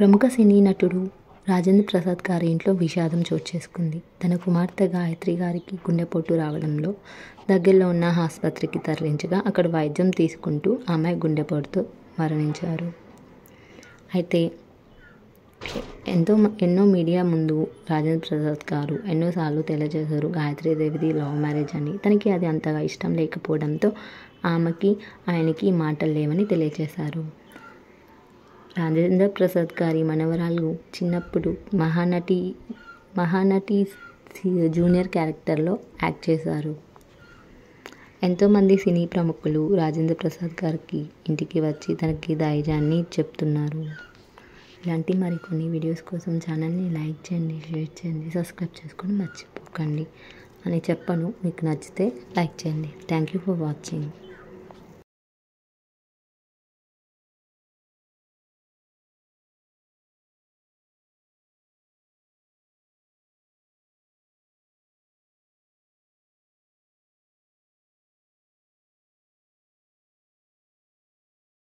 ప్రముఖ సినీ నటుడు రాజేంద్ర ప్రసాద్ గారి ఇంట్లో విషాదం చోటు చేసుకుంది. తన కుమార్తె గాయత్రి గారికి గుండెపోటు రావడంలో దగ్గరలో ఉన్న ఆసుపత్రికి తరలించగా అక్కడ వైద్యం తీసుకుంటూ ఆమె గుండెపోటుతో మరణించారు. అయితే ఎంతో ఎన్నో మీడియా ముందు రాజేంద్ర ప్రసాద్ గారు ఎన్నోసార్లు తెలియజేశారు గాయత్రి దేవిది లవ్ మ్యారేజ్ అని. తనకి అది అంతగా ఇష్టం లేకపోవడంతో ఆమెకి ఆయనకి మాటలు లేవని తెలియజేశారు. రాజేంద్ర ప్రసాద్ గారి మనవరాలు చిన్నప్పుడు మహానటి మహానటి జూనియర్ క్యారెక్టర్లో యాక్ట్ చేశారు. ఎంతోమంది సినీ ప్రముఖులు రాజేంద్ర ప్రసాద్ గారికి ఇంటికి వచ్చి తనకి ధైర్యాన్ని చెప్తున్నారు. ఇలాంటి మరికొన్ని వీడియోస్ కోసం ఛానల్ని లైక్ చేయండి షేర్ చేయండి సబ్స్క్రైబ్ చేసుకొని మర్చిపోకండి. అని చెప్పను. మీకు నచ్చితే లైక్ చేయండి. Thank you for watching.